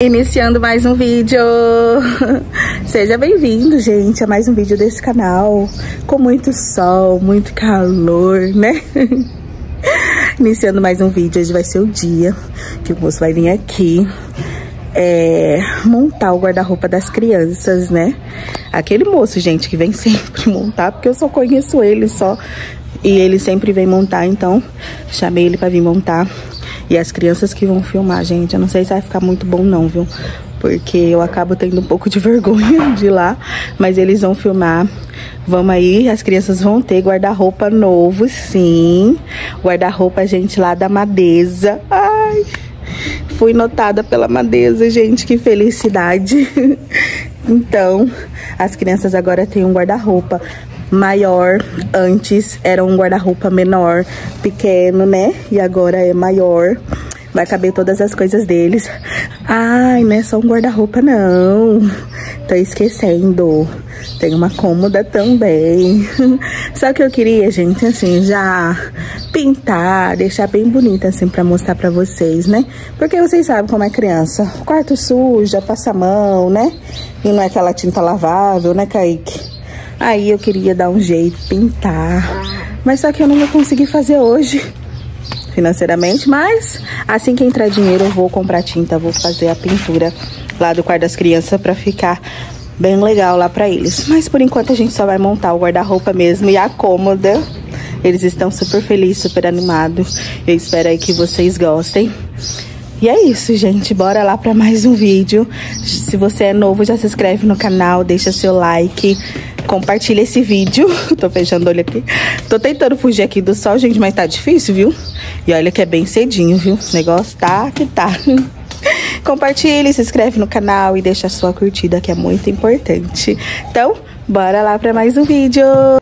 Iniciando mais um vídeo. Seja bem-vindo, gente, a mais um vídeo desse canal. Com muito sol, muito calor, né? Iniciando mais um vídeo, hoje vai ser o dia que o moço vai vir aqui é, montar o guarda-roupa das crianças, né? Aquele moço, gente, que vem sempre montar, porque eu só conheço ele só. E ele sempre vem montar, então chamei ele pra vir montar e as crianças que vão filmar, gente, eu não sei se vai ficar muito bom não, viu? Porque eu acabo tendo um pouco de vergonha de ir lá, mas eles vão filmar. Vamos aí, as crianças vão ter guarda-roupa novo, sim. Guarda-roupa, gente, lá da Madeza. Ai, fui notada pela Madeza, gente, que felicidade. então, as crianças agora têm um guarda-roupa maior. Antes era um guarda-roupa menor, pequeno, né? E agora é maior. Vai caber todas as coisas deles. Ai, não é só um guarda-roupa, não. Tô esquecendo. Tem uma cômoda também. Só que eu queria, gente, assim, já pintar, deixar bem bonita, assim, pra mostrar pra vocês, né? Porque vocês sabem como é criança. Quarto sujo, passa a mão, né? E não é aquela tinta lavável, né, Kaique? Aí eu queria dar um jeito, pintar. Mas só que eu não vou conseguir fazer hoje financeiramente, mas assim que entrar dinheiro eu vou comprar tinta, vou fazer a pintura lá do quarto das crianças para ficar bem legal lá para eles. Mas por enquanto a gente só vai montar o guarda-roupa mesmo e a cômoda. Eles estão super felizes, super animados. Eu espero aí que vocês gostem. E é isso, gente. Bora lá para mais um vídeo. Se você é novo, já se inscreve no canal, deixa seu like compartilha esse vídeo. Tô fechando o olho aqui. Tô tentando fugir aqui do sol, gente, mas tá difícil, viu? E olha que é bem cedinho, viu? O negócio tá que tá. Compartilhe, se inscreve no canal e deixa a sua curtida, que é muito importante. Então, bora lá para mais um vídeo.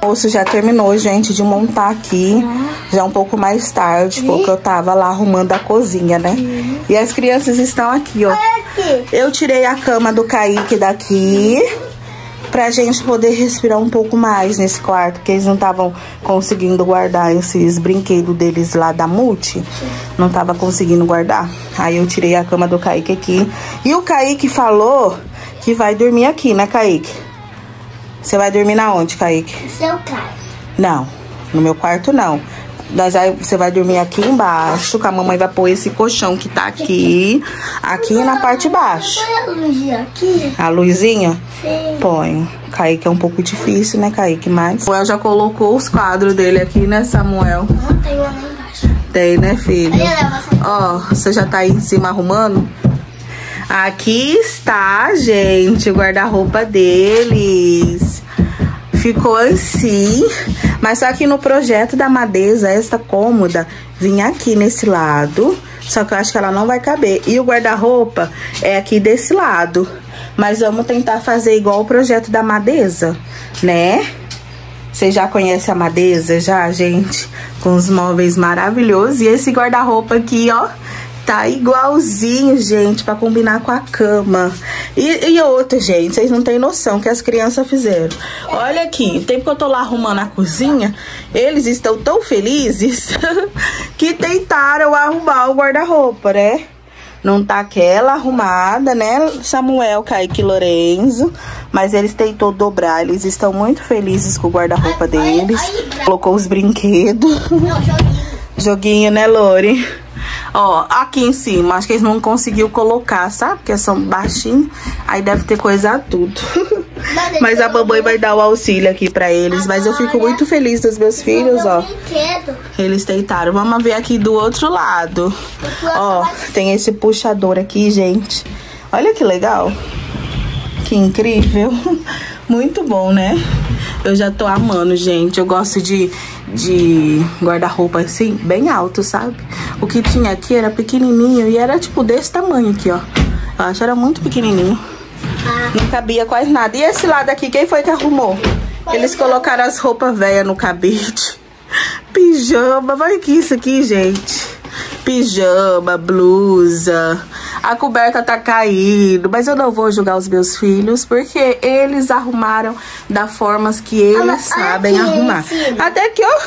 Almoço já terminou, gente, de montar aqui. Já um pouco mais tarde, porque eu tava lá arrumando a cozinha, né? E as crianças estão aqui, ó. Eu tirei a cama do Kaique daqui pra gente poder respirar um pouco mais nesse quarto, porque eles não estavam conseguindo guardar esses brinquedos deles lá da Multi. Não tava conseguindo guardar. Aí eu tirei a cama do Kaique aqui. E o Kaique falou que vai dormir aqui, né, Kaique? Você vai dormir na onde, Kaique? Seu cara. Não, no meu quarto não. Nós você vai dormir aqui embaixo, que a mamãe vai pôr esse colchão que tá aqui, aqui na parte de baixo. Põe a luzinha aqui. A luzinha? Sim. Põe. Kaique é um pouco difícil, né, Kaique? Mas. Samuel já colocou os quadros dele aqui, né, Samuel? Não tem uma lá embaixo. Tem, né, filho? Ó, você já tá aí em cima arrumando? Aqui está, gente, o guarda-roupa deles. Ficou assim, mas só que no projeto da Madeza, esta cômoda vinha aqui nesse lado, só que eu acho que ela não vai caber. E o guarda-roupa é aqui desse lado. Mas vamos tentar fazer igual o projeto da Madeza, né? Você já conhece a Madeza, já, gente? Com os móveis maravilhosos. E esse guarda-roupa aqui, ó, tá igualzinho, gente, pra combinar com a cama. E, e outra, gente, vocês não têm noção que as crianças fizeram. Olha aqui, o tempo que eu tô lá arrumando a cozinha, eles estão tão felizes que tentaram arrumar o guarda-roupa, né? Não tá aquela arrumada, né, Samuel, Kaique e Lorenzo? Mas eles tentou dobrar, eles estão muito felizes com o guarda-roupa deles. Colocou os brinquedos. Não, joguinho. Joguinho, né, Lori? Ó, aqui em cima, acho que eles não conseguiu colocar, sabe? Porque são baixinhos, aí deve ter coisa tudo. Mas a mamãe vai dar o auxílio aqui pra eles. Mas eu fico muito feliz dos meus filhos, ó. Eles deitaram. Vamos ver aqui do outro lado. Ó, tem esse puxador aqui, gente. Olha que legal. Que incrível. Muito bom, né? Eu já tô amando, gente. Eu gosto de, de guarda-roupa assim, bem alto, sabe? O que tinha aqui era pequenininho e era tipo desse tamanho aqui, ó. Eu acho que era muito pequenininho. Não cabia quase nada. E esse lado aqui, quem foi que arrumou? Eles colocaram as roupas velhas no cabide. Pijama, vai que isso aqui, gente. Pijama, blusa. A coberta tá caindo, mas eu não vou julgar os meus filhos porque eles arrumaram da formas que eles mas sabem aqui, arrumar. filho. Até que, ó,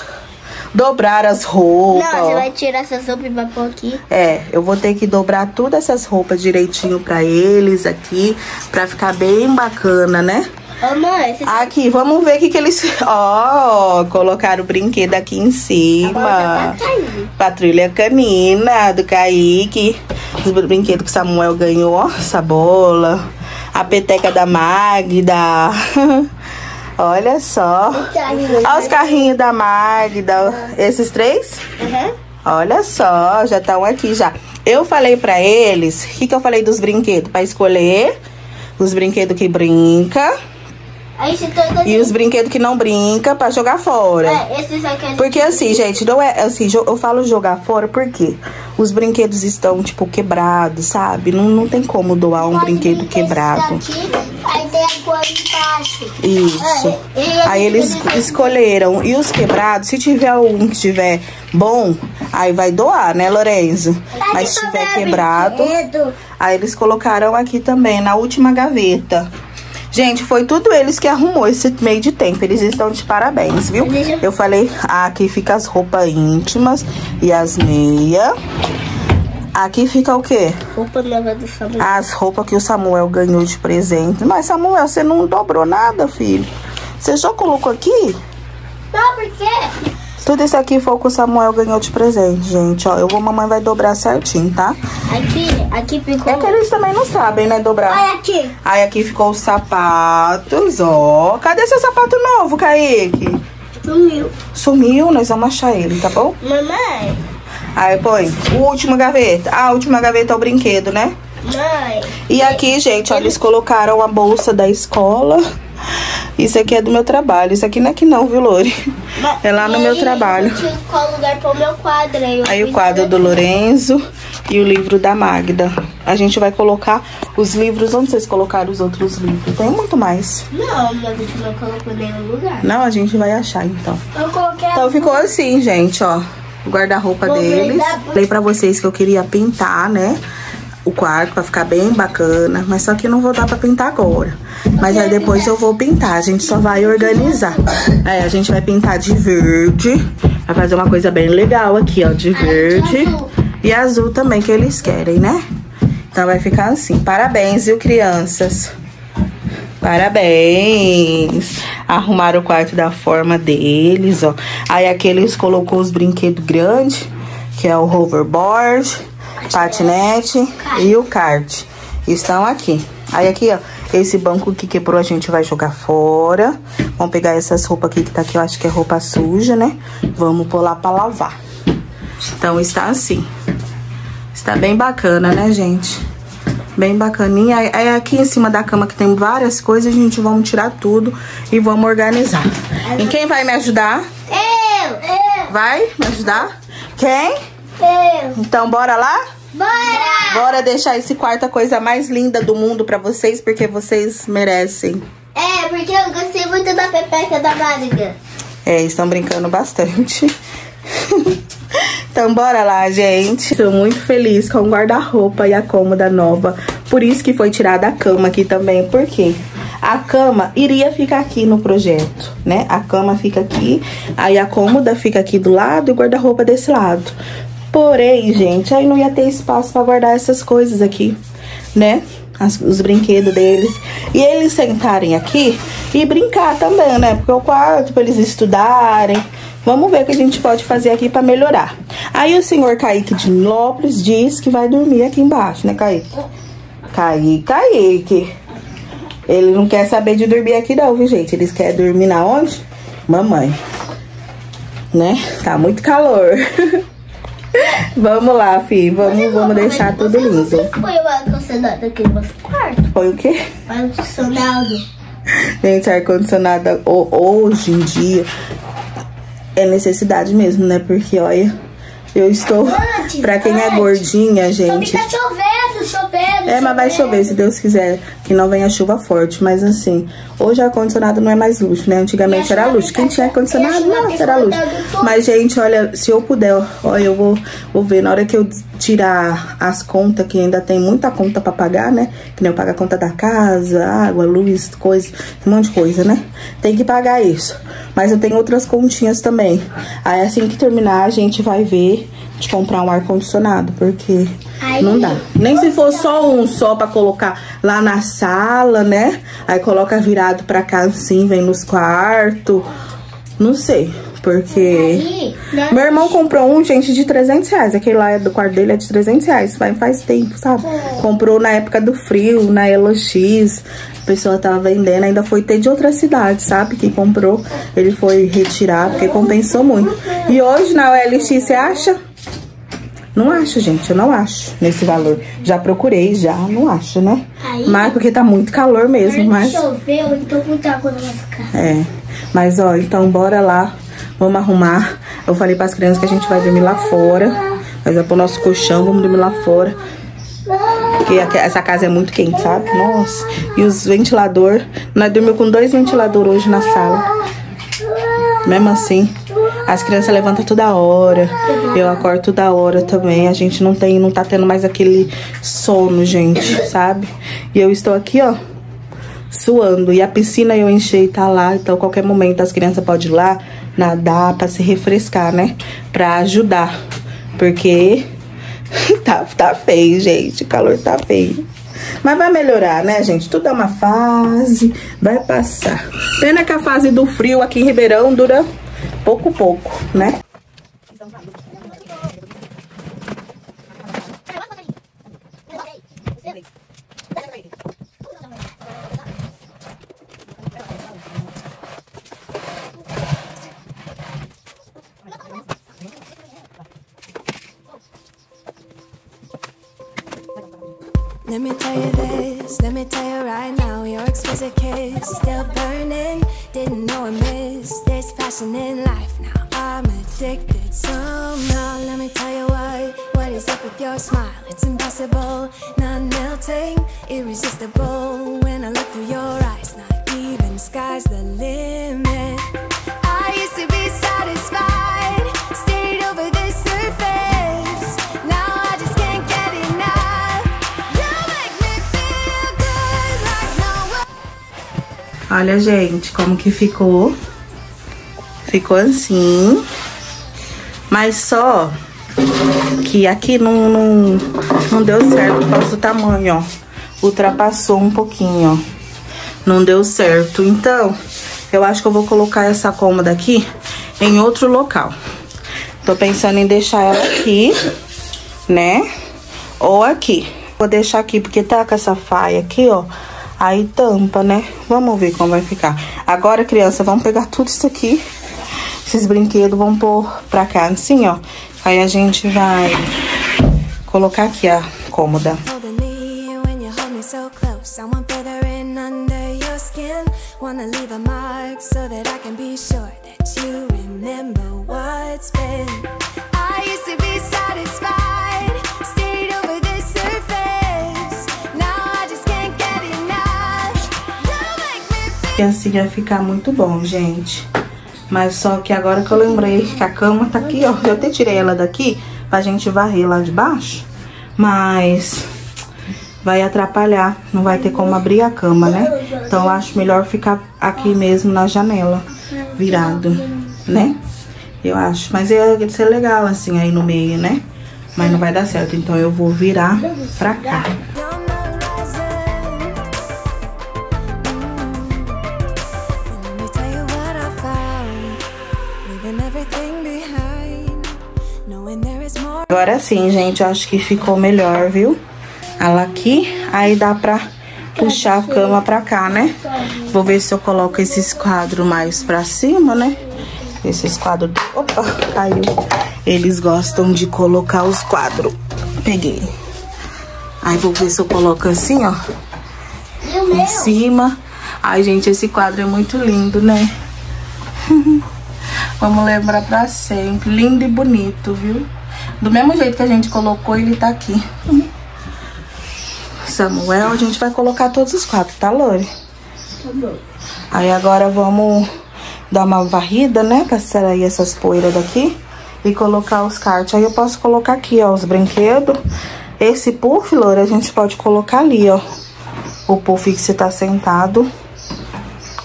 dobrar as roupas. Não, você vai tirar essas roupas e vai pôr aqui. É, eu vou ter que dobrar todas essas roupas direitinho pra eles aqui, pra ficar bem bacana, né? Ô, mãe, você Aqui, vamos ver o que que eles... Ó, colocaram o brinquedo aqui em cima. tá. Patrulha Canina, do Kaique. Os brinquedos que Samuel ganhou, ó, essa bola. A peteca da Magda. Olha só. Olha os carrinhos da Magda. Esses três? Uhum. Olha só, já estão aqui já. Eu falei pra eles, o que, que eu falei dos brinquedos? Pra escolher os brinquedos que brinca Aí você toda e os brinquedos que não brinca pra jogar fora. É, esses aqui gente... Porque assim, gente, não é assim, eu falo jogar fora porque os brinquedos estão, tipo, quebrados, sabe? Não, não tem como doar um Pode brinquedo quebrado. daqui, aí tem a cor embaixo. Isso. É, e Aí eles escolheram. E os quebrados, se tiver algum que tiver bom, aí vai doar, né, Lorenzo? Mas se tiver quebrado, Brinquedo. aí eles colocaram aqui também, na última gaveta. Gente, foi tudo eles que arrumou esse meio de tempo. Eles estão de parabéns, viu? Eu falei, ah, aqui fica as roupas íntimas e as meias. Aqui fica o quê? Roupa nova do Samuel. As roupas que o Samuel ganhou de presente. Mas, Samuel, você não dobrou nada, filho. Você só colocou aqui? Não, por quê? Tudo isso aqui foi o que o Samuel ganhou de presente, gente. Ó, eu vou, mamãe vai dobrar certinho, tá? Aqui, aqui ficou... É que eles também não sabem, né, dobrar. Olha aqui. Aí aqui ficou os sapatos, ó. Cadê seu sapato novo, Kaique? Sumiu. Sumiu, nós vamos achar ele, tá bom? Mamãe, Aí põe, última gaveta. Ah, a última gaveta é o brinquedo, né? mãe. E aqui, gente, ó, eles colocaram a bolsa da escola. Isso aqui é do meu trabalho. Isso aqui não é aqui não, viu, Lori? Ma- É lá no meu trabalho. Qual lugar para o meu quadro. Aí, o quadro do. Lorenzo e o livro da Magda. A gente vai colocar os livros. Onde vocês colocaram os outros livros? Tem muito mais. Não, mas a gente não colocou nenhum lugar. Não, a gente vai achar então. Eu coloquei Então ficou assim, gente, ó. O guarda-roupa deles. Falei pra vocês que eu queria pintar, né? O quarto pra ficar bem bacana. Mas só que não vou dar pra pintar agora. Mas aí depois eu vou pintar. A gente só vai organizar. Aí a gente vai pintar de verde. Vai fazer uma coisa bem legal aqui, ó. De verde. E azul também, que eles querem, né? Então vai ficar assim. Parabéns, viu, crianças? Parabéns! Arrumaram o quarto da forma deles, ó. Aí aqui eles colocou os brinquedos grandes, que é o hoverboard, patinete e o kart. Estão aqui. Aí aqui, ó, esse banco que quebrou a gente vai jogar fora. Vamos pegar essas roupas aqui que tá aqui, eu acho que é roupa suja, né? Vamos pôr lá pra lavar. Então está assim. Está bem bacana, né, gente? Bem bacaninha. É aqui em cima da cama que tem várias coisas, a gente vamos tirar tudo e vamos organizar. E quem vai me ajudar? Eu! Eu! Vai me ajudar? Quem? Eu! Então bora lá? Bora! Bora deixar esse quarto a coisa mais linda do mundo pra vocês, porque vocês merecem. É, porque eu gostei muito da pepeca da barriga. É, estão brincando bastante. então bora lá, gente. Estou muito feliz com o guarda-roupa e a cômoda nova. Por isso que foi tirada a cama aqui também. Por quê? A cama iria ficar aqui no projeto, né? A cama fica aqui, aí a cômoda fica aqui do lado e o guarda-roupa desse lado. Porém, gente, aí não ia ter espaço pra guardar essas coisas aqui, né? As- os brinquedos deles. E eles sentarem aqui e brincar também, né? Porque o quarto pra eles estudarem. Vamos ver o que a gente pode fazer aqui pra melhorar. Aí o senhor Kaique de Lopes diz que vai dormir aqui embaixo, né, Kaique? Kaique, Kaique. Ele não quer saber de dormir aqui não, viu, gente? Eles querem dormir na onde? Mamãe. Né? Tá muito calor. vamos lá, fi. Vamos, vamos deixar tudo lindo. Você põe o ar-condicionado aqui no nosso quarto? Foi o quê? Ar-condicionado. Gente, ar-condicionado ho- hoje em dia é necessidade mesmo, né? Porque, olha, eu estou. Antes, Pra quem é antes. gordinha, Só gente. fica chovendo, chovendo. É, mas vai chover, se Deus quiser, que não venha chuva forte. Mas assim, hoje ar-condicionado não é mais luxo, né? Antigamente era luxo. Quem fica- tinha ar-condicionado, nossa, era luxo. Mas, gente, olha, se eu puder, olha, eu vou, vou ver. Na hora que eu tirar as contas, que ainda tem muita conta pra pagar, né? Que nem eu pago a conta da casa, água, luz, coisa, um monte de coisa, né? Tem que pagar isso. Mas eu tenho outras continhas também. Aí assim que terminar, a gente vai ver de comprar um ar-condicionado, porque Aí- não dá. Nem se for só um só pra colocar lá na sala, né? Aí coloca virado pra cá assim, vem nos quartos. Não sei, porque... Aí, né? Meu irmão comprou um, gente, de 300 reais. Aquele lá é do quarto dele é de 300 reais. Faz, faz tempo, sabe? Comprou na época do frio, na LX. A pessoa tava vendendo. Ainda foi ter de outra cidade, sabe? Que comprou. Ele foi retirar, porque compensou muito. E hoje na OLX, você acha? Não acho, gente. Eu não acho nesse valor. Já procurei, já. Não acho, né? Aí- Mas porque tá muito calor mesmo, mas... Choveu, então muita água na nossa casa. É, mas ó, então bora lá, vamos arrumar. Eu falei pras crianças que a gente vai dormir lá fora. Nós vamos pro nosso colchão, vamos dormir lá fora. Porque essa casa é muito quente, sabe? Nossa. E os ventilador, nós dormimos com dois ventiladores hoje na sala. Mesmo assim, as crianças levantam toda hora. Eu acordo toda hora também. A gente não tem, não tá tendo mais aquele sono, gente, sabe? E eu estou aqui, ó, suando. E a piscina eu enchei tá lá, então qualquer momento as crianças podem ir lá nadar pra se refrescar, né? Pra ajudar. Porque tá, tá feio, gente. O calor tá feio. Mas vai melhorar, né, gente? Tudo é uma fase, vai passar. Pena que a fase do frio aqui em Ribeirão dura pouco, pouco, né? Now, your exquisite kiss still burning. Didn't know I missed this passion in life. Now I'm addicted somehow. Let me tell you why. What is up with your smile? It's impossible, not melting, irresistible. When I look through your eyes, not even sky's the limit. I used to be satisfied, Olha, gente, como que ficou. Ficou assim. Mas só que aqui não, não, não deu certo por causa do tamanho, ó. Ultrapassou um pouquinho, ó. Não deu certo. Então, eu acho que eu vou colocar essa cômoda aqui em outro local. Tô pensando em deixar ela aqui, né? Ou aqui. Vou deixar aqui, porque tá com essa faia aqui, ó. Aí tampa, né? Vamos ver como vai ficar. Agora, criança, vamos pegar tudo isso aqui. Esses brinquedos vão pôr pra cá, assim, ó. Aí a gente vai colocar aqui a cômoda. Wanna E assim vai ficar muito bom, gente. Mas só que agora que eu lembrei que a cama tá aqui, ó. Eu até tirei ela daqui pra gente varrer lá de baixo. Mas vai atrapalhar, não vai ter como abrir a cama, né? Então eu acho melhor ficar aqui mesmo na janela, virado, né? Eu acho, mas ia ser legal assim aí no meio, né? Mas não vai dar certo, então eu vou virar pra cá. Agora sim, gente, eu acho que ficou melhor, viu? ela aqui, aí dá pra puxar a cama pra cá, né? Vou ver se eu coloco esses quadros mais pra cima, né? Esses quadros... Opa, caiu. Eles gostam de colocar os quadros. Peguei. Aí vou ver se eu coloco assim, ó. Em cima. Ai, gente, esse quadro é muito lindo, né? Vamos lembrar pra sempre. Lindo e bonito, viu? Do mesmo jeito que a gente colocou, ele tá aqui. Samuel, a gente vai colocar todos os quatro, tá, Lore? Tá bom. Aí agora vamos dar uma varrida, né? Pra sair essas poeiras daqui. E colocar os cards. Aí eu posso colocar aqui, ó, os brinquedos. Esse puff, Lore, a gente pode colocar ali, ó. O puff que você tá sentado.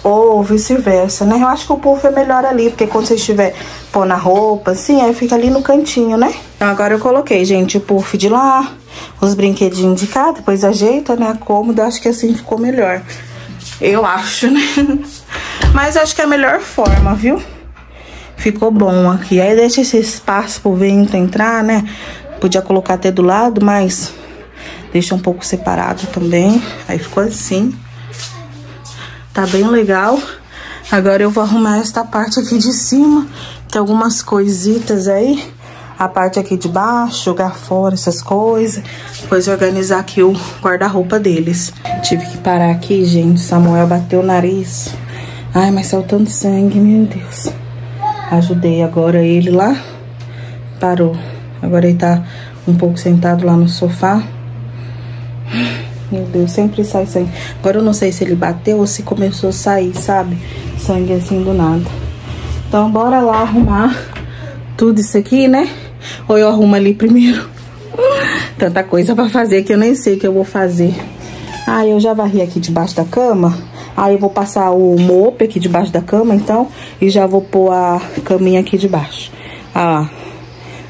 Ou vice-versa, né? Eu acho que o puff é melhor ali, porque quando você estiver pôr na roupa, assim, aí fica ali no cantinho, né? Então agora eu coloquei, gente, o puff de lá os brinquedinhos de cá, depois ajeita, né, a cômoda, acho que assim ficou melhor. Eu acho, né? Mas acho que é a melhor forma, viu? Ficou bom aqui. Aí deixa esse espaço pro vento entrar, né? Podia colocar até do lado, mas deixa um pouco separado também. Aí ficou assim. Tá bem legal. Agora eu vou arrumar esta parte aqui de cima. Tem algumas coisitas aí a parte aqui de baixo, jogar fora essas coisas. Depois organizar aqui o guarda-roupa deles. Tive que parar aqui, gente. Samuel bateu o nariz. Ai, mas saltando sangue, meu Deus. Ajudei agora ele lá. Parou. Agora ele tá um pouco sentado lá no sofá. Meu Deus, sempre sai sangue. Agora eu não sei se ele bateu ou se começou a sair, sabe? Sangue assim do nada. Então, bora lá arrumar tudo isso aqui, né? Ou eu arrumo ali primeiro? Tanta coisa pra fazer que eu nem sei o que eu vou fazer. Ah, eu já varri aqui debaixo da cama. Aí eu vou passar o mope aqui debaixo da cama, então. E já vou pôr a caminha aqui debaixo. Ah,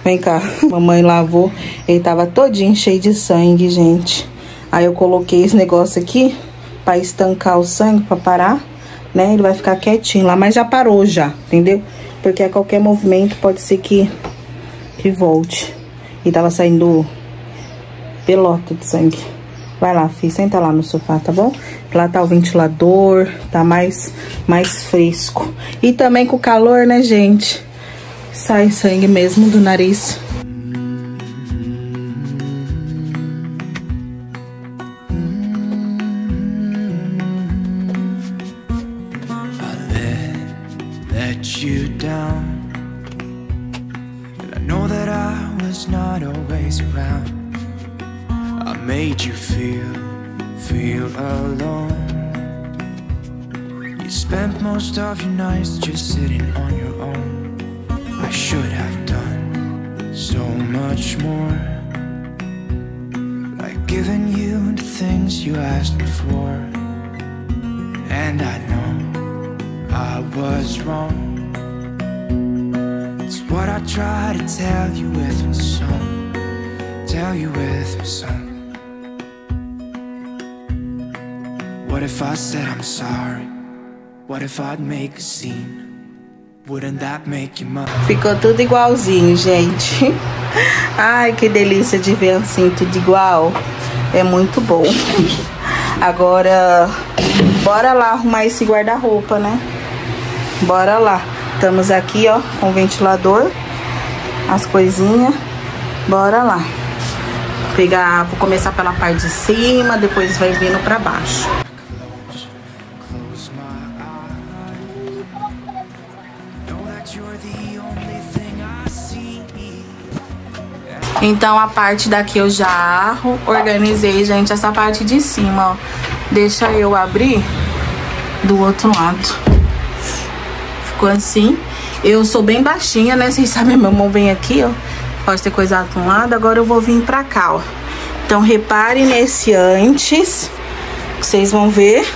vem cá. Mamãe lavou. Ele tava todinho cheio de sangue, gente. Aí eu coloquei esse negócio aqui pra estancar o sangue, pra parar. Né? Ele vai ficar quietinho lá, mas já parou já, entendeu? Porque a qualquer movimento pode ser que que volte. E tava saindo pelota de sangue. Vai lá, filho, senta lá no sofá, tá bom? Lá tá o ventilador, tá mais, mais fresco. E também com o calor, né, gente? Sai sangue mesmo do nariz. Of your nights just sitting on your own I should have done so much more Like giving you the things you asked me for And I know I was wrong. It's what I try to tell you with my song. Tell you with my song. What if I said I'm sorry? Ficou tudo igualzinho, gente. Ai, que delícia de ver assim tudo igual. É muito bom. Agora, bora lá arrumar esse guarda-roupa, né? Bora lá. Estamos aqui, ó, com o ventilador, as coisinhas. Bora lá. Pegar, vou começar pela parte de cima, depois vai vindo pra baixo. Então a parte daqui eu já organizei, gente, essa parte de cima, ó. Deixa eu abrir do outro lado. Ficou assim. Eu sou bem baixinha, né? Vocês sabem, meu mão vem aqui, ó. Pode ter coisado pra um lado, agora eu vou vir pra cá, ó. Então repare nesse antes, vocês vão ver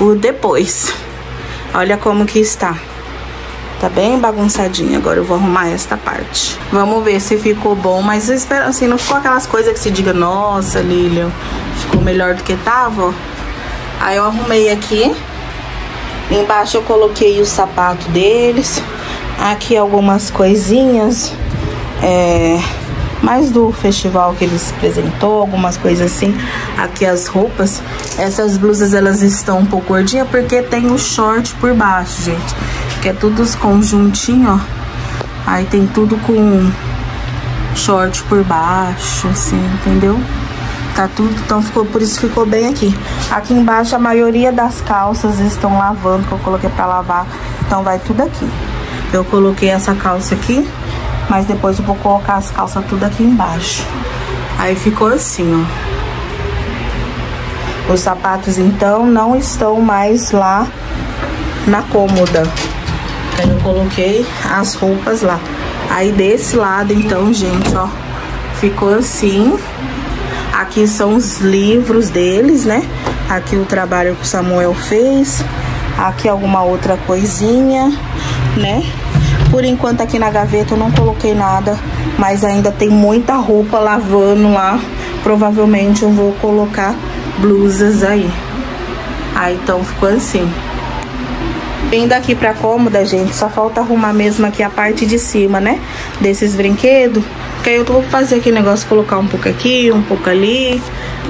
o depois. Olha como que está. Tá bem bagunçadinho. Agora eu vou arrumar esta parte. Vamos ver se ficou bom. Mas eu espero assim, não ficou aquelas coisas que se diga, nossa, Lilian, ficou melhor do que tava, ó. Aí eu arrumei aqui. Embaixo eu coloquei o sapato deles. Aqui algumas coisinhas. É, mais do festival que eles apresentou, algumas coisas assim. Aqui as roupas. Essas blusas elas estão um pouco gordinhas porque tem o short por baixo, gente. Que é tudo os conjuntinhos, ó. Aí tem tudo com short por baixo, assim, entendeu? Tá tudo, então ficou, por isso ficou bem aqui. Aqui embaixo a maioria das calças estão lavando, que eu coloquei pra lavar. Então vai tudo aqui. Eu coloquei essa calça aqui, mas depois eu vou colocar as calças tudo aqui embaixo. Aí ficou assim, ó. Os sapatos, então, não estão mais lá na cômoda. Aí eu coloquei as roupas lá. Aí desse lado, então, gente, ó, ficou assim. Aqui são os livros deles, né? Aqui o trabalho que o Samuel fez. Aqui alguma outra coisinha, né? Por enquanto aqui na gaveta eu não coloquei nada, mas ainda tem muita roupa lavando lá. Provavelmente eu vou colocar blusas aí. Aí então ficou assim. Vindo aqui pra cômoda, gente, só falta arrumar mesmo aqui a parte de cima, né? Desses brinquedos. Que aí eu vou fazer aquele negócio, colocar um pouco aqui, um pouco ali.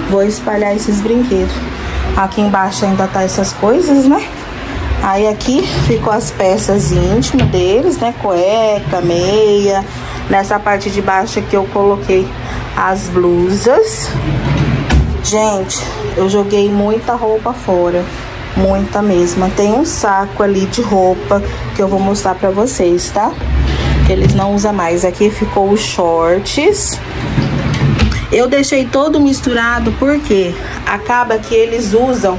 Vou espalhar esses brinquedos. Aqui embaixo ainda tá essas coisas, né? Aí aqui ficou as peças íntimas deles, né? Cueca, meia. Nessa parte de baixo aqui eu coloquei as blusas. Gente, eu joguei muita roupa fora. Muita mesmo. Tem um saco ali de roupa que eu vou mostrar pra vocês, tá? Que eles não usam mais. Aqui ficou os shorts. Eu deixei todo misturado porque acaba que eles usam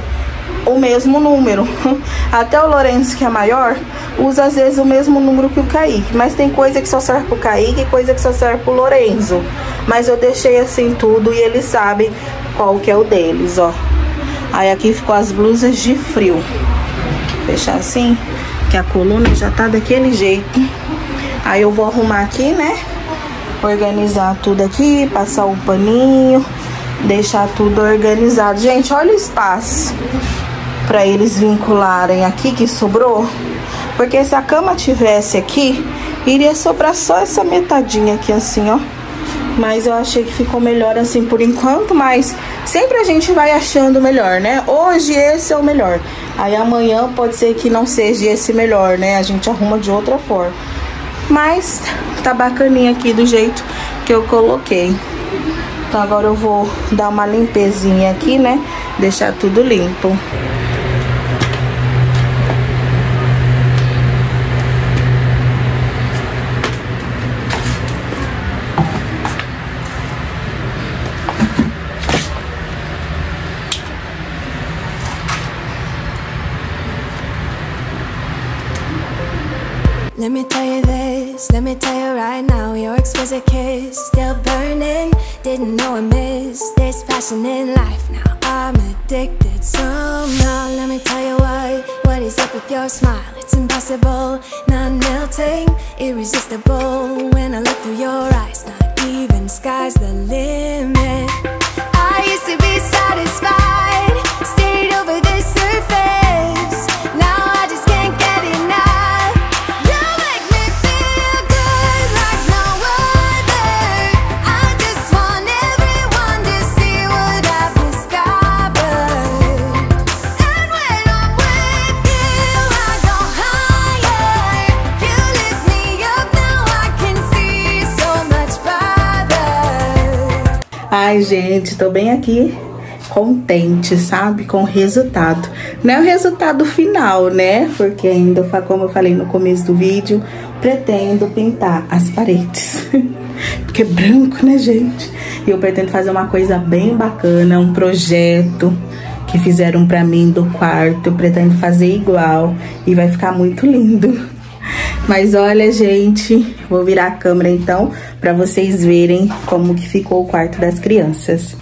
o mesmo número. Até o Lourenço, que é maior, usa às vezes o mesmo número que o Kaique. Mas tem coisa que só serve pro Kaique e coisa que só serve pro Lourenço. Mas eu deixei assim tudo e eles sabem qual que é o deles, ó. Aí aqui ficou as blusas de frio. Fechar assim, que a coluna já tá daquele jeito. Aí eu vou arrumar aqui, né? Organizar tudo aqui, passar o um paninho, deixar tudo organizado. Gente, olha o espaço para eles vincularem aqui que sobrou. Porque se a cama tivesse aqui, iria sobrar só essa metadinha aqui assim, ó. Mas eu achei que ficou melhor assim por enquanto, mas sempre a gente vai achando melhor, né? Hoje esse é o melhor. Aí amanhã pode ser que não seja esse melhor, né? A gente arruma de outra forma. Mas tá bacaninha aqui do jeito que eu coloquei. Então agora eu vou dar uma limpezinha aqui, né? Deixar tudo limpo. Me tell you right now Your exquisite kiss, still burning Didn't know I missed this passion in life Now I'm addicted somehow Let me tell you why, what is up with your smile? It's impossible, not melting, irresistible. When I look through your eyes, not even sky's the limit. I used to be satisfied, Ai, gente, tô bem aqui contente, sabe? Com o resultado. Não é o resultado final, né? Porque ainda, como eu falei no começo do vídeo, pretendo pintar as paredes. Porque é branco, né, gente? E eu pretendo fazer uma coisa bem bacana, um projeto que fizeram pra mim do quarto. Eu pretendo fazer igual e vai ficar muito lindo. Mas olha, gente, vou virar a câmera então para vocês verem como que ficou o quarto das crianças.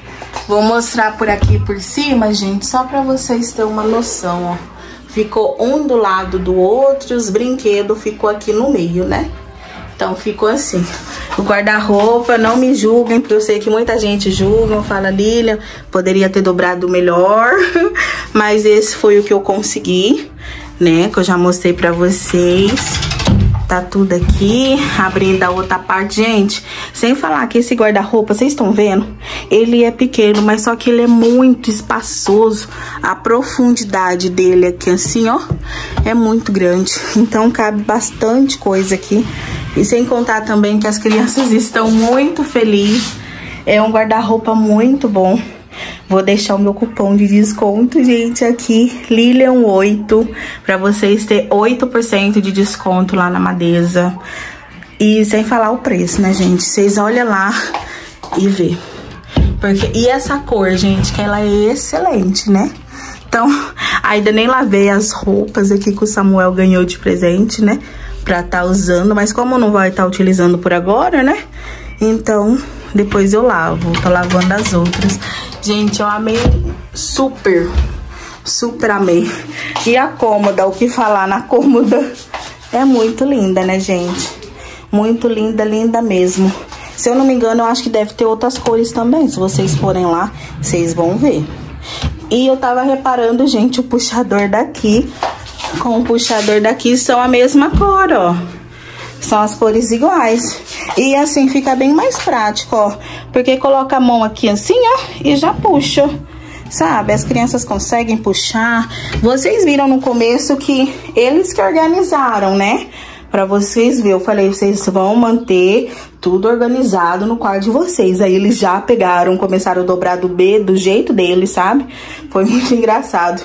Vou mostrar por aqui por cima, gente, só para vocês terem uma noção, ó. Ficou um do lado do outro, os brinquedos ficou aqui no meio, né? Então ficou assim. O guarda-roupa, não me julguem, porque eu sei que muita gente julga, fala, Lilian, poderia ter dobrado melhor, mas esse foi o que eu consegui, né? Que eu já mostrei pra vocês. Tá tudo aqui, abrindo a outra parte. Gente, sem falar que esse guarda-roupa, vocês estão vendo? Ele é pequeno, mas só que ele é muito espaçoso. A profundidade dele aqui, assim, ó, é muito grande. Então, cabe bastante coisa aqui. E sem contar também que as crianças estão muito felizes. É um guarda-roupa muito bom. Vou deixar o meu cupom de desconto, gente, aqui, Lilian8, pra vocês terem 8% de desconto lá na Madeza. E sem falar o preço, né, gente? Vocês olham lá e vê. Porque, e essa cor, gente, que ela é excelente, né? Então, ainda nem lavei as roupas aqui que o Samuel ganhou de presente, né? Pra tá usando, mas como não vai estar tá utilizando por agora, né? Então, depois eu lavo. Tô lavando as outras. Gente, eu amei super, super amei. E a cômoda, o que falar na cômoda? É muito linda, né, gente? Muito linda, linda mesmo. Se eu não me engano, eu acho que deve ter outras cores também. Se vocês forem lá, vocês vão ver. E eu tava reparando, gente, o puxador daqui com o puxador daqui são a mesma cor, ó. São as cores iguais. E assim fica bem mais prático, ó. Porque coloca a mão aqui assim, ó, e já puxa. Sabe? As crianças conseguem puxar. Vocês viram no começo que eles que organizaram, né? Pra vocês verem, eu falei, vocês vão manter tudo organizado no quarto de vocês. Aí eles já pegaram, começaram a dobrar do B do jeito deles, sabe? Foi muito engraçado.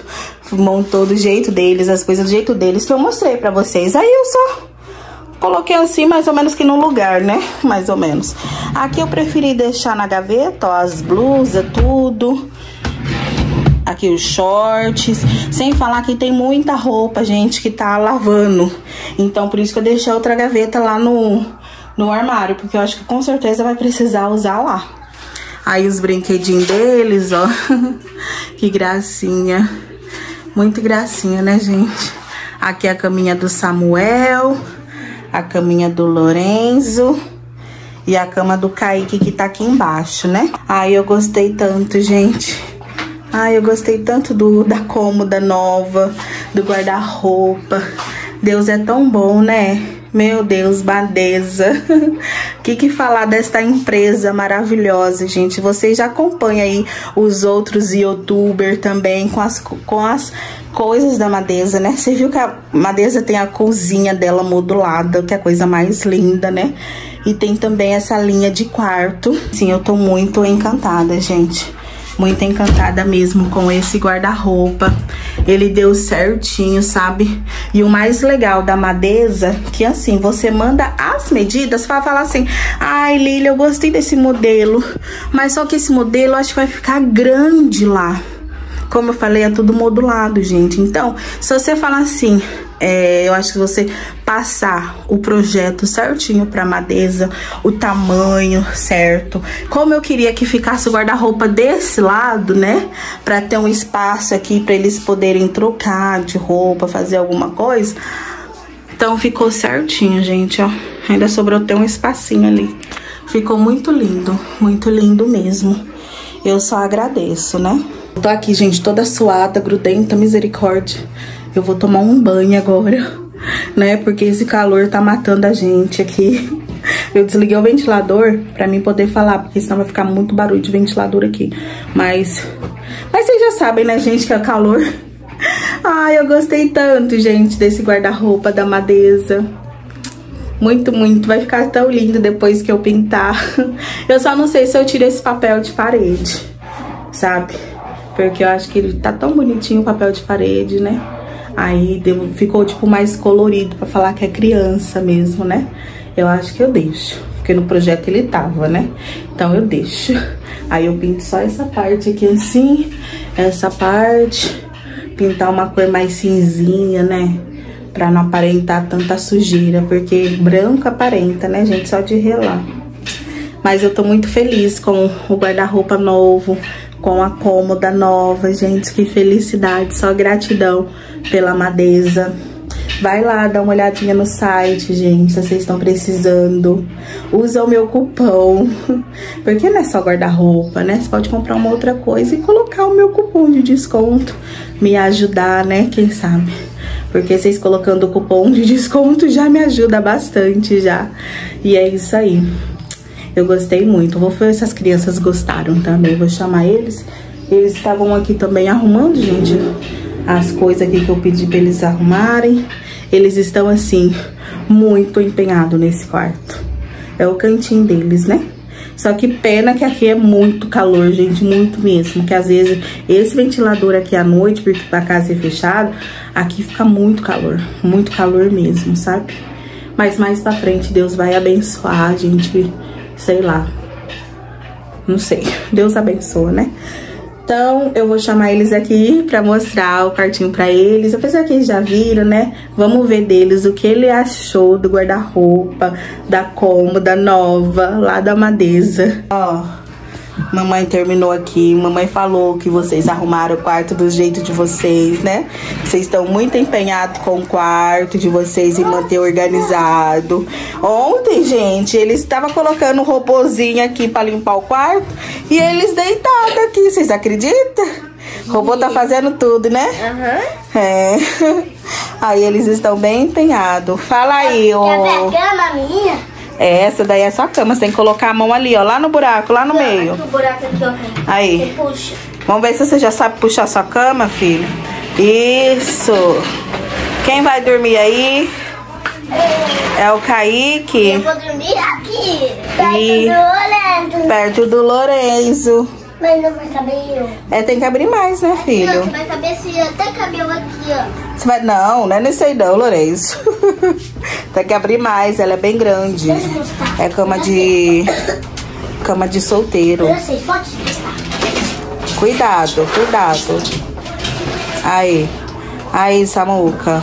Montou do jeito deles, as coisas do jeito deles que eu mostrei pra vocês. Aí eu só coloquei assim, mais ou menos que no lugar, né? Mais ou menos. Aqui eu preferi deixar na gaveta, ó, as blusas, tudo. Aqui os shorts. Sem falar que tem muita roupa, gente, que tá lavando. Então, por isso que eu deixei outra gaveta lá no, no armário. Porque eu acho que com certeza vai precisar usar lá. Aí os brinquedinhos deles, ó. que gracinha. Muito gracinha, né, gente? Aqui a caminha do Samuel. A caminha do Lorenzo. E a cama do Kaique que tá aqui embaixo, né? Ai, eu gostei tanto, gente. Ai, eu gostei tanto do da cômoda nova, do guarda-roupa. Deus é tão bom, né? Meu Deus, Badeza. O que, que falar desta empresa maravilhosa, gente? Vocês já acompanham aí os outros youtubers também com as, com as coisas da Madeza, né? Você viu que a Madeza tem a cozinha dela modulada, que é a coisa mais linda, né? E tem também essa linha de quarto. Sim, eu tô muito encantada, gente muito encantada mesmo com esse guarda-roupa. Ele deu certinho, sabe? E o mais legal da Madeza, que assim, você manda as medidas para falar assim: "Ai, Lilia, eu gostei desse modelo, mas só que esse modelo acho que vai ficar grande lá". Como eu falei, é tudo modulado, gente. Então, se você falar assim: é, eu acho que você passar o projeto certinho pra Madeza, o tamanho certo. Como eu queria que ficasse o guarda-roupa desse lado, né? Pra ter um espaço aqui pra eles poderem trocar de roupa, fazer alguma coisa. Então ficou certinho, gente, ó. Ainda sobrou ter um espacinho ali. Ficou muito lindo, muito lindo mesmo. Eu só agradeço, né? Tô aqui, gente, toda suada, grudenta, misericórdia. Eu vou tomar um banho agora, né? Porque esse calor tá matando a gente aqui. Eu desliguei o ventilador pra mim poder falar, porque senão vai ficar muito barulho de ventilador aqui. Mas, mas vocês já sabem, né, gente, que é calor. Ai, eu gostei tanto, gente, desse guarda-roupa da Madeza. Muito, muito. Vai ficar tão lindo depois que eu pintar. Eu só não sei se eu tiro esse papel de parede, sabe? Porque eu acho que ele tá tão bonitinho o papel de parede, né? Aí deu, ficou, tipo, mais colorido pra falar que é criança mesmo, né? Eu acho que eu deixo. Porque no projeto ele tava, né? Então eu deixo. Aí eu pinto só essa parte aqui assim. Essa parte. Pintar uma cor mais cinzinha, né? Pra não aparentar tanta sujeira. Porque branco aparenta, né, gente? Só de relar. Mas eu tô muito feliz com o guarda-roupa novo com a cômoda nova, gente, que felicidade, só gratidão pela Madeza. Vai lá, dá uma olhadinha no site, gente, se vocês estão precisando. Usa o meu cupom, porque não é só guarda-roupa, né? Você pode comprar uma outra coisa e colocar o meu cupom de desconto, me ajudar, né? Quem sabe? Porque vocês colocando o cupom de desconto já me ajuda bastante já. E é isso aí. Eu gostei muito. Vou ver se as crianças gostaram também. Vou chamar eles. Eles estavam aqui também arrumando, gente, as coisas aqui que eu pedi pra eles arrumarem. Eles estão, assim, muito empenhados nesse quarto. É o cantinho deles, né? Só que pena que aqui é muito calor, gente, muito mesmo. Que às vezes esse ventilador aqui à noite, porque a casa é fechada, aqui fica muito calor. Muito calor mesmo, sabe? Mas mais pra frente Deus vai abençoar gente sei lá. Não sei. Deus abençoa, né? Então, eu vou chamar eles aqui pra mostrar o quartinho pra eles. Apesar que eles já viram, né? Vamos ver deles o que ele achou do guarda-roupa, da cômoda nova, lá da Madeza. Ó, Mamãe terminou aqui, mamãe falou que vocês arrumaram o quarto do jeito de vocês, né? Vocês estão muito empenhados com o quarto de vocês e manter organizado. Ontem, gente, eles estavam colocando um robozinho aqui para limpar o quarto e eles deitados aqui, vocês acreditam? O robô tá fazendo tudo, né? Aham. É. Aí eles estão bem empenhados. Fala aí, ô. Quer ver a cama minha? É, essa daí é sua cama. Você tem que colocar a mão ali, ó. Lá no buraco, lá no meio. Aqui o buraco aqui, ó. Aí. Você puxa. Vamos ver se você já sabe puxar sua cama, filho. Isso. Quem vai dormir aí? É o Kaique, Eu vou dormir aqui. E- Perto do Lorenzo. perto do Lorenzo. Mas não vai caber. É, tem que abrir mais, né, Não, filho? vai caber se até cabelo aqui, ó. Você vai... Não, não é nesse aí não, Lorenzo. tem que abrir mais, ela é bem grande. É cama de... Cama de solteiro. Eu sei, pode testar. Cuidado, cuidado. Aí. Aí, Samuca.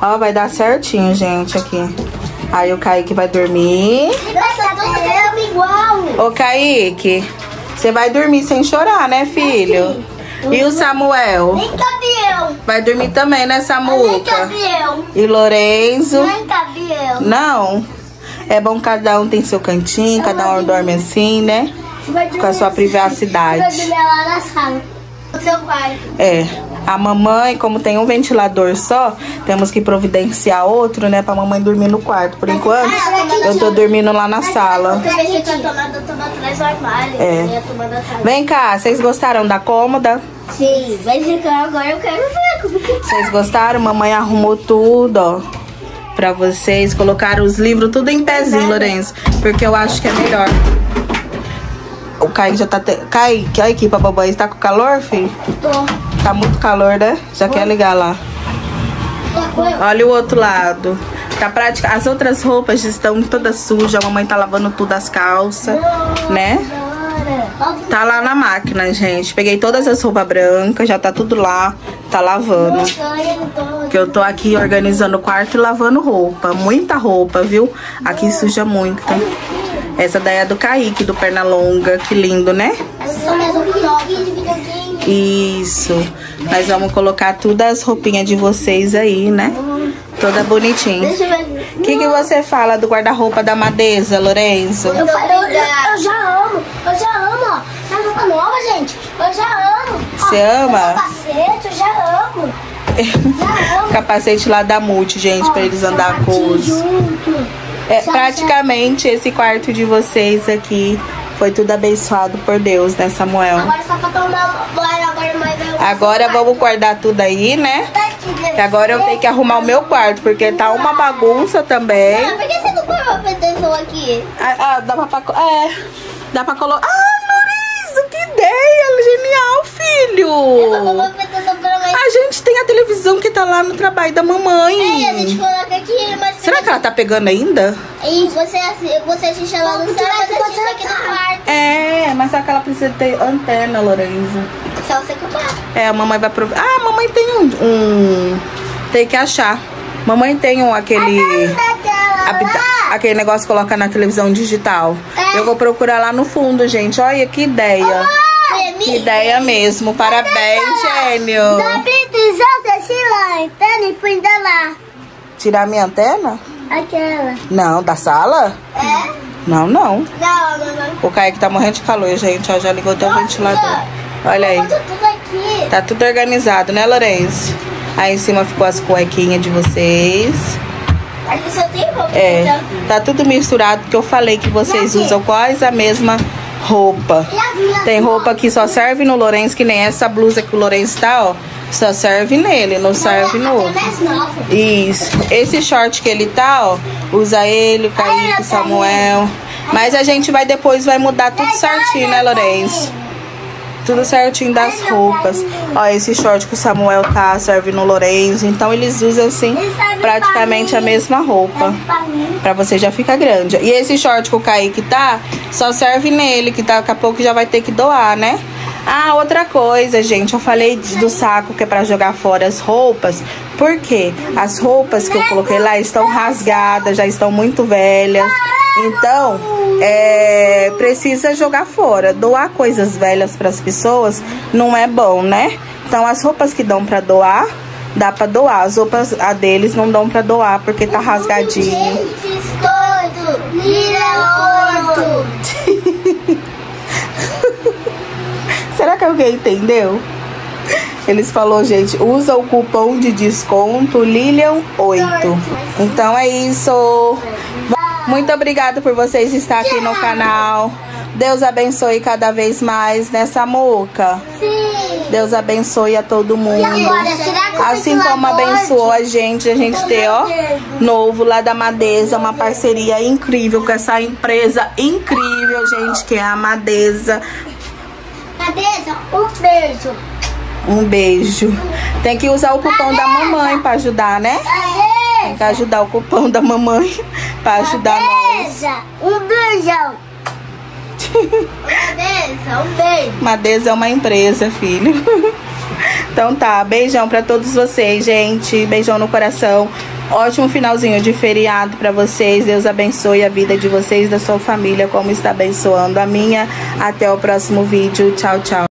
Ó, vai dar certinho, gente, aqui. Aí o Kaique vai dormir. Vai ser tudo igual. Ô, Kaique, você vai dormir sem chorar, né, filho? E o Samuel? Nem cabelo. Vai dormir também, né, Nem Samuca? cabelo. E Lorenzo? Nem cabelo. Não. É bom cada um tem seu cantinho, cada um dorme assim, né? Com a sua privacidade. Vai dormir lá na sala. No seu quarto. É. A mamãe, como tem um ventilador só, temos que providenciar outro, né? Pra mamãe dormir no quarto. Por enquanto, eu tô dormindo lá na sala. É. E a tomada atrás. Vem cá, vocês gostaram da cômoda? Sim, vai ficar agora. Eu quero ver como que tá. Vocês gostaram? Mamãe arrumou tudo, ó. Pra vocês. Colocaram os livros tudo em pezinho, Lourenço. Porque eu acho que é melhor. O Kaique já tá... Te... Kaique, olha aqui pra babãe. Você tá com calor, filho? Tô. Tá muito calor, né? Já quer ligar lá. Olha o outro lado. Tá prática. As outras roupas estão todas sujas. A mamãe tá lavando tudo as calças, né? Tá lá na máquina, gente. Peguei todas as roupas brancas, já tá tudo lá. tá lavando. Que eu tô aqui organizando o quarto e lavando roupa. Muita roupa, viu? Aqui suja muito. Essa daí é do Kaique, do Pernalonga. Que lindo, né? Isso. Nós vamos colocar todas as roupinhas de vocês aí, né? Toda bonitinha. Eu. O que, que você fala do guarda-roupa da Madeza, Lorenzo? Eu falei, Eu já amo, eu já amo, ó. Na roupa nova, gente. Eu já amo. Você ama? Capacete, eu já amo. Já amo. Capacete lá da Multi, gente, pra eles andar com os... É, praticamente esse quarto de vocês aqui foi tudo abençoado por Deus, né, Samuel? Agora só falta uma. Agora, agora mãe vai. Agora vamos guardar tudo aí, né? Que agora eu tenho que arrumar o meu quarto, porque tá uma bagunça também. Ah, por que você não põe uma proteção aqui? Ah, ah, dá pra... É, dá pra colocar... Ah, Lorenzo, que ideia genial, filho! Eu vou gente tem a televisão que tá lá no trabalho da É, a gente mamãe. coloca aqui, mas. Será que ela tá pegando ainda? E você, você assiste lá no celular, mas assiste aqui no quarto. É, mas só que ela precisa ter antena, Lorenzo. Só você comprar. É, a mamãe vai provar. Ah, a mamãe tem um, um- Tem que achar. Mamãe tem um aquele. Aquele negócio que coloca na televisão digital. Eu vou procurar lá no fundo, gente. Olha que ideia. Que ideia mesmo. Parabéns, gênio. Tirar minha antena? Aquela. Não, da sala? É? Não, não. Não, não, não. O Kaique tá morrendo de calor, gente. Ó, já ligou até o ventilador. Olha aí. Tudo. Tá tudo organizado, né, Lourenço? Aí em cima ficou as cuequinhas de vocês. Aqui só tem roupa. É, então. tá tudo misturado, porque eu falei que vocês usam quase a mesma roupa. Tem roupa que só serve no Lourenço, que nem essa blusa que o Lourenço tá, ó. Só serve nele, não serve no outro. Isso. Esse short que ele tá, ó, usa ele, o Kaique, o Samuel. Mas a gente vai depois, vai mudar tudo certinho, né, Lourenço? Tudo certinho das roupas. Ó, esse short que o Samuel tá serve no Lourenço. Então eles usam, assim, praticamente a mesma roupa. Pra você já fica grande. E esse short que o Kaique tá, só serve nele, que daqui a pouco já vai ter que doar, né? Ah, outra coisa, gente, eu falei do saco que é pra jogar fora as roupas. Por quê? As roupas que eu coloquei lá estão rasgadas, já estão muito velhas. Então, é, precisa jogar fora. Doar coisas velhas pras pessoas não é bom, né? Então, as roupas que dão pra doar, dá pra doar. As roupas a deles não dão pra doar porque tá rasgadinho. Será que alguém entendeu? Eles falou, gente, usa o cupom de desconto Lilian8. Então é isso. Muito obrigada por vocês estar aqui no canal. Deus abençoe cada vez mais nessa muca. Sim. Deus abençoe a todo mundo. Agora, Assim como abençoou a gente, a gente ter, ó, novo lá da Madeza, uma parceria incrível com essa empresa incrível, gente, que é a Madeza. Cadê? Um beijo. Um beijo. Tem que usar o cupom da mamãe pra ajudar, né? Tem que ajudar o cupom da mamãe pra ajudar nós. Beleza. Um beijão. Cadê? Um beijo. Madeza é uma empresa, filho. Então tá, beijão pra todos vocês, gente. Beijão no coração. Ótimo finalzinho de feriado pra vocês. Deus abençoe a vida de vocês, da sua família, como está abençoando a minha. Até o próximo vídeo. Tchau, tchau.